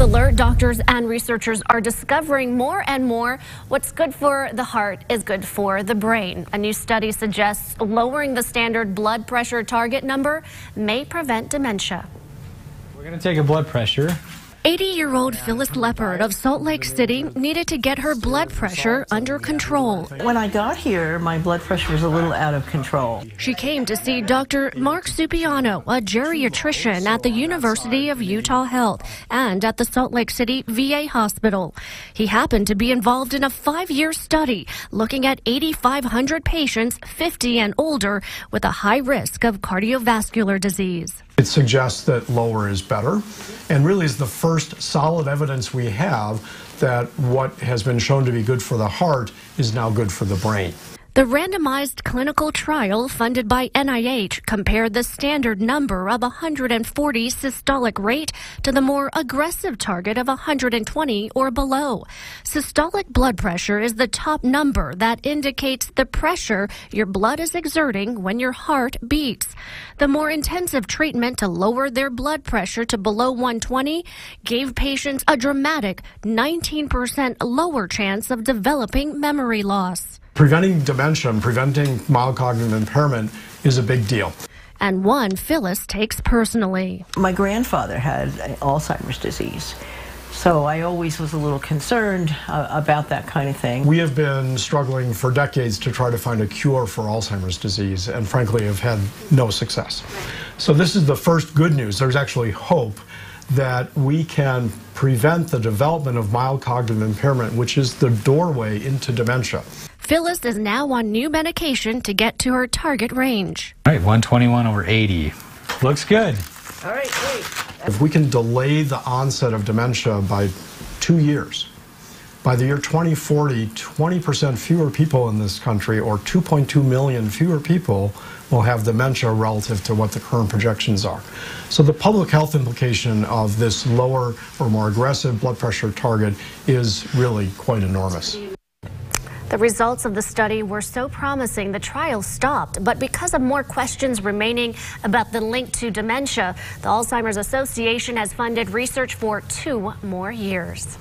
alert, doctors and researchers are discovering more and more what's good for the heart is good for the brain. A new study suggests lowering the standard blood pressure target number may prevent dementia. We're going to take a blood pressure. 80 year old Phyllis Leopard of Salt Lake City needed to get her blood pressure under control. When I got here, my blood pressure was a little out of control. She came to see Dr. Mark Supiano, a geriatrician at the University of Utah Health and at the Salt Lake City VA hospital. He happened to be involved in a five year study looking at 8,500 patients 50 and older with a high risk of cardiovascular disease. It suggests that lower is better and really is the first solid evidence we have that what has been shown to be good for the heart is now good for the brain. The randomized clinical trial funded by NIH compared the standard number of 140 systolic rate to the more aggressive target of 120 or below. Systolic blood pressure is the top number that indicates the pressure your blood is exerting when your heart beats. The more intensive treatment to lower their blood pressure to below 120 gave patients a dramatic 19% lower chance of developing memory loss. Preventing dementia and preventing mild cognitive impairment is a big deal. And one Phyllis takes personally. My grandfather had Alzheimer's disease. So I always was a little concerned uh, about that kind of thing. We have been struggling for decades to try to find a cure for Alzheimer's disease and frankly have had no success. So this is the first good news. There's actually hope that we can prevent the development of mild cognitive impairment, which is the doorway into dementia. Phyllis is now on new medication to get to her target range. All right, 121 over 80. Looks good. All right, great. If we can delay the onset of dementia by two years, by the year 2040, 20% fewer people in this country, or 2.2 million fewer people, will have dementia relative to what the current projections are. So the public health implication of this lower or more aggressive blood pressure target is really quite enormous. The results of the study were so promising the trial stopped, but because of more questions remaining about the link to dementia, the Alzheimer's Association has funded research for two more years.